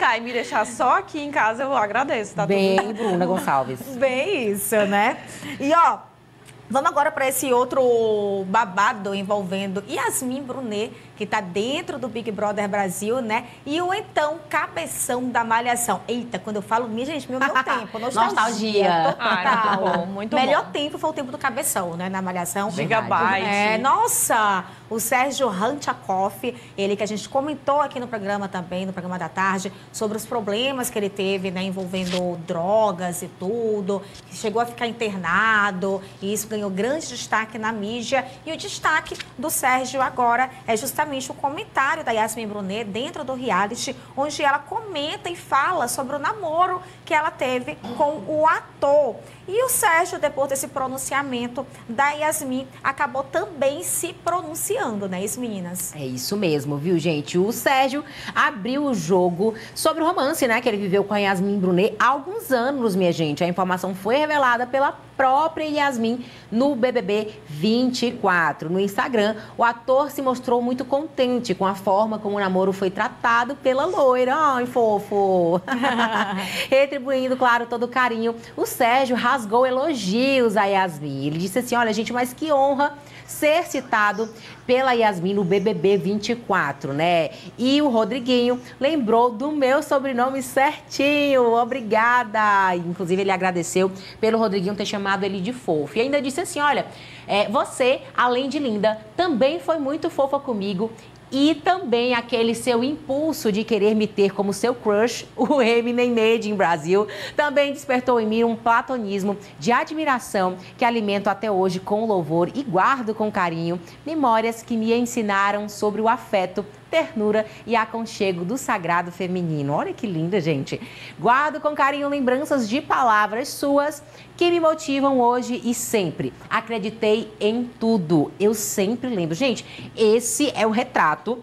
ficar e me deixar só aqui em casa, eu agradeço, tá Bem, tudo bem? Bruna Gonçalves. Bem isso, né? E ó, vamos agora para esse outro babado envolvendo Yasmin Brunet, que está dentro do Big Brother Brasil, né? E o então cabeção da Malhação. Eita, quando eu falo, minha gente, meu, meu tempo, nostalgia. Nostalgia. Total. Ah, muito bom, muito Melhor bom. tempo foi o tempo do cabeção, né? Na Malhação. Gigabyte. É, nossa, o Sérgio Ranchakoff, ele que a gente comentou aqui no programa também, no programa da tarde, sobre os problemas que ele teve, né, envolvendo drogas e tudo, que chegou a ficar internado, e isso ganhou grande destaque na mídia. E o destaque do Sérgio agora é justamente o comentário da Yasmin Brunet dentro do reality, onde ela comenta e fala sobre o namoro que ela teve com o ator. E o Sérgio, depois desse pronunciamento da Yasmin, acabou também se pronunciando, né, isso, meninas? É isso mesmo, viu, gente? O Sérgio abriu o jogo sobre o romance, né, que ele viveu com a Yasmin Brunet há alguns anos, minha gente. A informação foi revelada pela própria Yasmin no BBB 24. No Instagram, o ator se mostrou muito contente com a forma como o namoro foi tratado pela loira. Ai, fofo! Retribuindo, claro, todo o carinho, o Sérgio rasgou elogios a Yasmin. Ele disse assim: olha, gente, mas que honra ser citado pela Yasmin no BBB 24, né? E o Rodriguinho lembrou do meu sobrenome certinho. Obrigada! Inclusive, ele agradeceu pelo Rodriguinho ter chamado ele de fofo. E ainda disse assim: olha, é, você, além de linda, também foi muito fofa comigo. E também aquele seu impulso de querer me ter como seu crush, o Eminem Made in Brasil, também despertou em mim um platonismo de admiração que alimento até hoje com louvor e guardo com carinho memórias que me ensinaram sobre o afeto ternura e aconchego do sagrado feminino. Olha que linda, gente. Guardo com carinho lembranças de palavras suas que me motivam hoje e sempre. Acreditei em tudo. Eu sempre lembro. Gente, esse é o retrato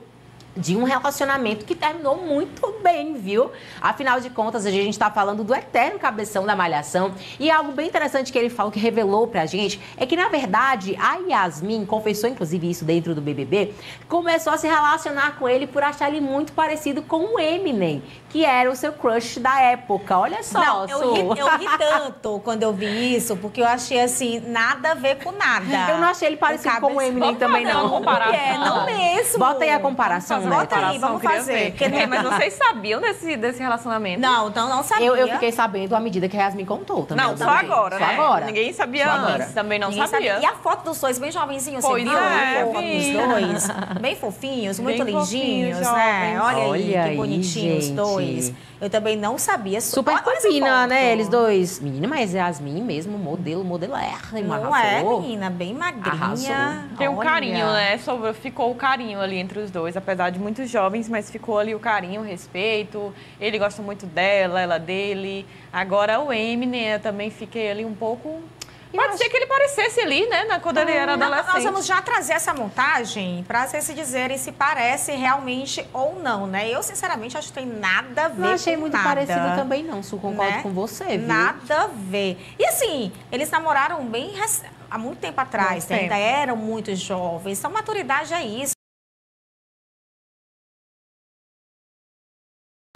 de um relacionamento que terminou muito bem, viu? Afinal de contas, a gente está falando do eterno cabeção da malhação. E algo bem interessante que ele falou, que revelou pra gente, é que, na verdade, a Yasmin, confessou inclusive isso dentro do BBB, começou a se relacionar com ele por achar ele muito parecido com o Eminem, que era o seu crush da época. Olha só, Não, eu ri, eu ri tanto quando eu vi isso, porque eu achei assim, nada a ver com nada. Eu não achei ele parecido com o Eminem também, uma não. comparação. É, não mesmo. Bota aí a comparação, Né? Bota aí, vamos fazer, porque- É, mas vocês sabiam desse, desse relacionamento? Não, então não sabia. Eu, eu fiquei sabendo à medida que a Yasmin contou também. Não, só também. agora, Só né? agora. Ninguém sabia Só agora. antes, também não Ninguém sabia. E a foto dos dois, bem jovenzinhos, você viu? é, a foto vi. dos dois. Bem fofinhos, muito Bem lindinhos, fofinhos, né? Olha, Olha aí, que bonitinhos os dois. Eu também não sabia. Super Olha combina, né? Eles dois. Menina, mas Yasmin mesmo, modelo, modelérrimo, Não é, arrasou. menina? Bem magrinha. Arrasou. Tem um Olha. carinho, né? Sobre, ficou o carinho ali entre os dois, apesar de muitos jovens, mas ficou ali o carinho, o respeito. Ele gosta muito dela, ela dele. Agora o Eminem, eu também fiquei ali um pouco. Pode ser que ele parecesse ali, né? na- Quando ele era adolescente. Nós vamos já trazer essa montagem para vocês se dizerem se parece realmente ou não, né? Eu, sinceramente, acho que tem nada a ver Não achei com muito nada. parecido também, não. Su, concordo né? com você, viu? Nada a ver. E assim, eles namoraram bem rec- há muito tempo atrás, Muito né? ainda tempo. eram muito jovens. Então, maturidade é isso.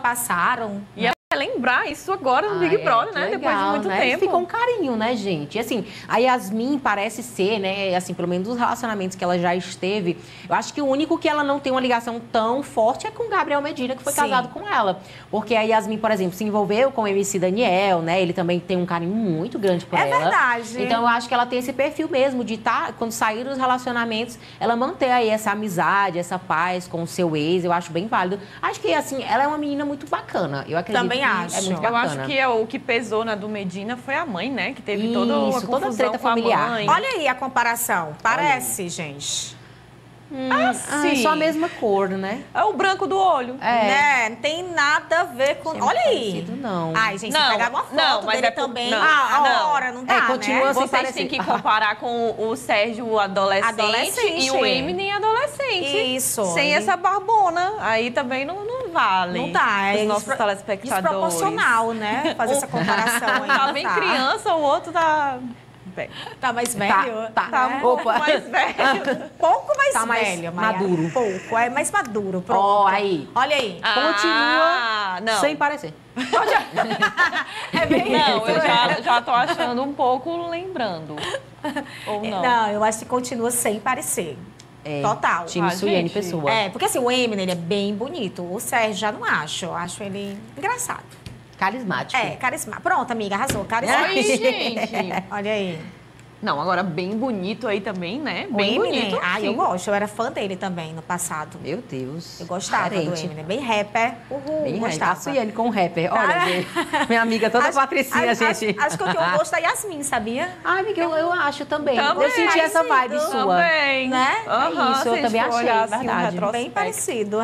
Passaram. E ela vai lembrar isso agora no Ah, Big é, Brother, né? Depois de legal, muito né? tempo. Ficou um carinho, né, gente? E assim, a Yasmin parece ser, né, assim, pelo menos dos relacionamentos que ela já esteve, eu acho que o único que ela não tem uma ligação tão forte é com o Gabriel Medina, que foi Sim. casado com ela. Porque a Yasmin, por exemplo, se envolveu com o MC Daniel, né? Ele também tem um carinho muito grande por É ela. verdade. Então eu acho que ela tem esse perfil mesmo de estar, quando sair dos relacionamentos, ela manter aí essa amizade, essa paz com o seu ex. Eu acho bem válido. Acho que, assim, ela é uma menina muito bacana. Eu acredito Também que acho. é muito Eu acho que é o que pesou na do Medina foi a mãe, né? Que teve toda Isso, a toda a treta com a familiar. mãe. Olha aí a comparação. Parece, gente. Ah, sim. só a mesma cor, né? É o branco do olho. É. Né? Não tem nada a ver com. Olha aí. parecido, não. Ai, gente, Não, se pegar uma foto não, mas dele é também. não. Ah, Não. agora não dá, É, continua né? assim, Vocês têm que comparar com o Sérgio adolescente, Adolescente. e o Eminem adolescente. Isso. Sem Ele- essa barbona. Aí também não, não vale. Não dá. Os É nossos telespectadores. Desproporcional, né? Fazer essa comparação aí. Tá não bem tá. criança, o outro tá Velho. Tá mais velho? tá. Tá né? um pouco Opa. mais velho. pouco mais Tá mais velho, maduro. Pouco, é mais maduro. Pronto. Ó, aí. Olha aí. Ah, não. Sem parecer. É bem Não, isso, eu né? já, já tô achando um pouco lembrando. Ou não? Não, eu acho que continua sem parecer. É, Total. Time Ah, Suiane. Pessoa. É, porque assim, o Eminem, ele é bem bonito. O Sérgio já não acho. Eu acho ele engraçado. Carismático. É, carismático. Pronto, amiga, arrasou. Carismático. Oi, gente. Olha aí. Não, agora bem bonito aí também, né? O Bem Eminem, bonito. ah, eu gosto. Eu era fã dele também no passado. Meu Deus. Eu gostava do Diferente. Eminem. Bem rapper. Uhul, Bem gostava. A Suiane com rapper. Olha, Ah. gente, minha amiga toda Acho- patricinha, acho, gente. Acho, acho que eu tenho o gosto da Yasmin, sabia? Ai, amiga, eu, eu acho também. Também. Eu senti essa vibe sua. Também. Né? Aham, É isso, eu também achei, olhar, assim, um verdade. retrospecto. Bem parecido.